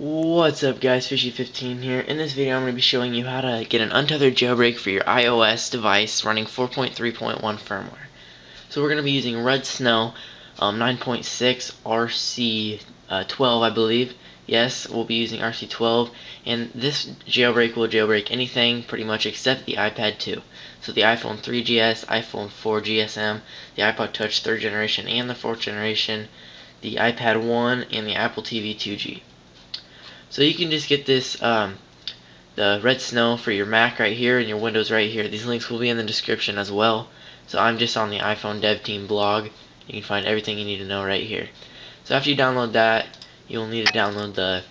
What's up guys, Fishy15 here. In this video I'm going to be showing you how to get an untethered jailbreak for your iOS device running 4.3.1 firmware. So we're going to be using Redsn0w um, 9.6 RC12 I believe. Yes, we'll be using RC12 and this jailbreak will jailbreak anything pretty much except the iPad 2. So the iPhone 3GS, iPhone 4 GSM, the iPod Touch 3rd generation and the 4th generation, the iPad 1, and the Apple TV 2G. So you can just get this, um, the Redsn0w for your Mac right here and your Windows right here. These links will be in the description as well. So I'm just on the iPhone Dev Team blog. You can find everything you need to know right here. So after you download that, you'll need to download the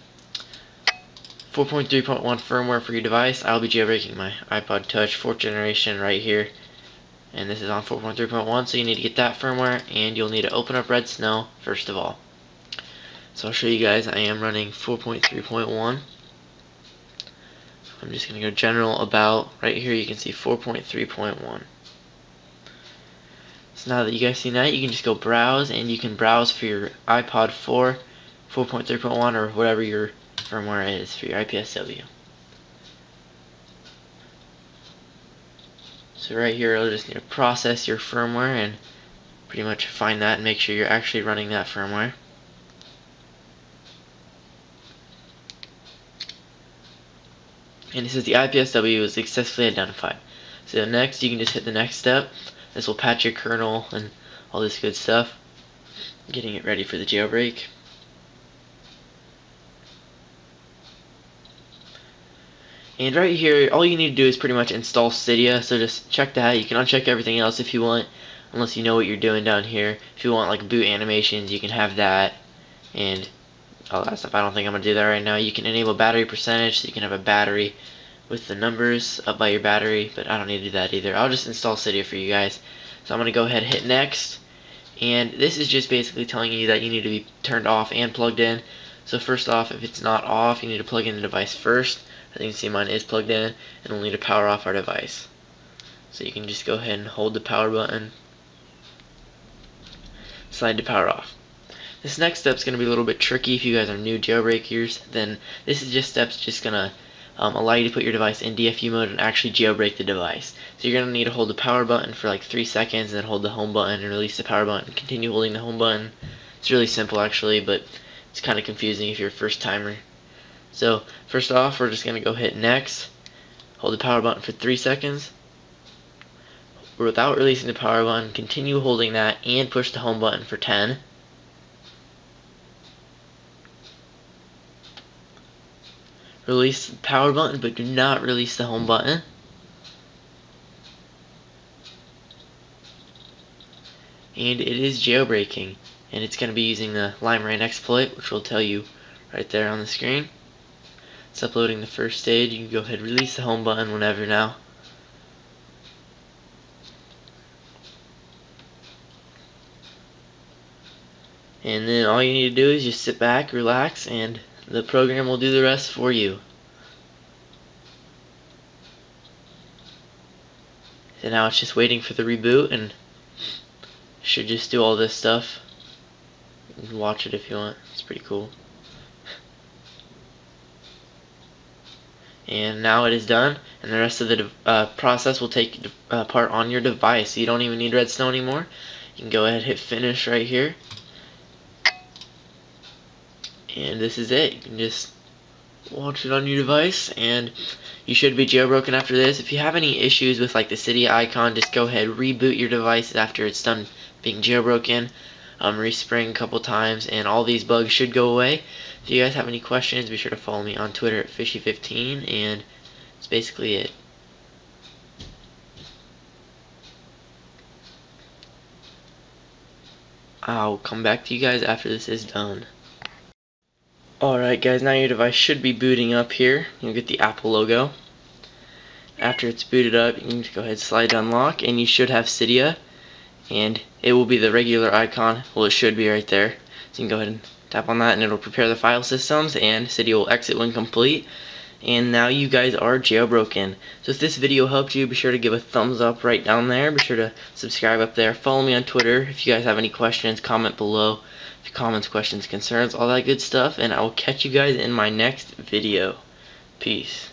4.3.1 firmware for your device. I'll be jailbreaking my iPod Touch 4th generation right here. And this is on 4.3.1, so you need to get that firmware, and you'll need to open up Redsn0w first of all. So I'll show you guys, I am running 4.3.1. I'm just going to go general about, right here you can see 4.3.1. So now that you guys see that, you can just go browse, and you can browse for your iPod 4, 4.3.1, or whatever your firmware is for your IPSW. So right here, you'll just need to process your firmware and pretty much find that and make sure you're actually running that firmware. And it says the IPSW was successfully identified. So next you can just hit the next step. This will patch your kernel and all this good stuff. Getting it ready for the jailbreak. And right here, all you need to do is pretty much install Cydia, so just check that. You can uncheck everything else if you want, unless you know what you're doing down here. If you want like boot animations, you can have that. And Oh, all that stuff. I don't think I'm going to do that right now. You can enable battery percentage, so you can have a battery with the numbers up by your battery, but I don't need to do that either. I'll just install Cydia for you guys. So I'm going to go ahead and hit next. And this is just basically telling you that you need to be turned off and plugged in. So first off, if it's not off, you need to plug in the device first. As you can see, mine is plugged in, and we'll need to power off our device. So you can just go ahead and hold the power button, slide to power off. This next step is going to be a little bit tricky if you guys are new jailbreakers. Then this is just steps just going to um, allow you to put your device in DFU mode and actually jailbreak the device. So you're going to need to hold the power button for like 3 seconds and then hold the home button and release the power button. Continue holding the home button. It's really simple actually, but it's kind of confusing if you're a first timer. So first off, we're just going to go hit next. Hold the power button for 3 seconds. Without releasing the power button, continue holding that and push the home button for 10. Release the power button, but do not release the home button. And it is jailbreaking. And it's going to be using the limera1n exploit, which will tell you right there on the screen. It's uploading the first stage. You can go ahead and release the home button whenever now. And then all you need to do is just sit back, relax, and the program will do the rest for you. So now it's just waiting for the reboot and should just do all this stuff. You can watch it if you want. It's pretty cool. And now it is done, and the rest of the uh, process will take uh, part on your device. You don't even need Redsn0w anymore. You can go ahead and hit finish right here and this is it. You can just watch it on your device and you should be jailbroken after this. If you have any issues with like the Cydia icon just go ahead reboot your device after it's done being jailbroken um, respring a couple times and all these bugs should go away. If you guys have any questions be sure to follow me on Twitter at fishy15 and that's basically it. I'll come back to you guys after this is done Alright guys, now your device should be booting up here. You'll get the Apple logo. After it's booted up, you can go ahead and slide to unlock, and you should have Cydia. And it will be the regular icon. Well, it should be right there. So you can go ahead and tap on that, and it'll prepare the file systems, and Cydia will exit when complete. And now you guys are jailbroken. So if this video helped you, be sure to give a thumbs up right down there. Be sure to subscribe up there. Follow me on Twitter. If you guys have any questions, comment below. Comments, questions, concerns, all that good stuff. And I will catch you guys in my next video. Peace.